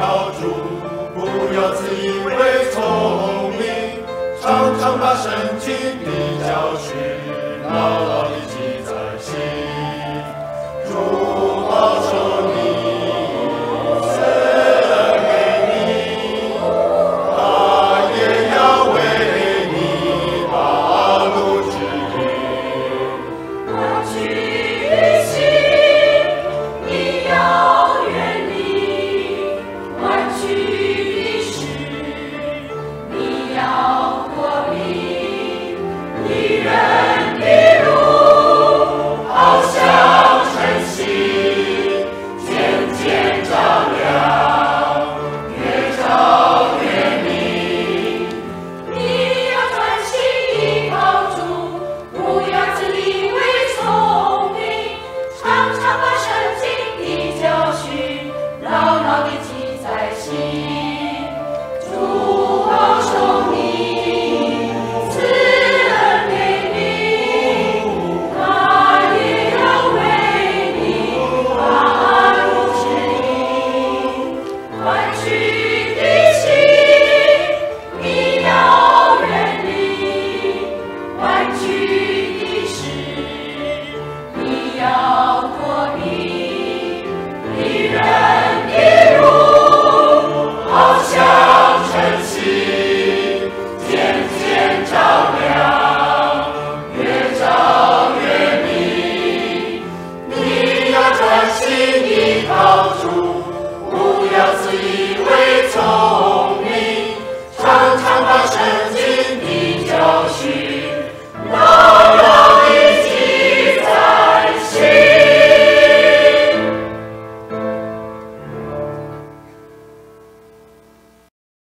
小猪不要自以为聪明，常常把神经比较训，牢牢的。一人的路，好像晨曦，渐渐照亮，越照越明。你要专心依靠主。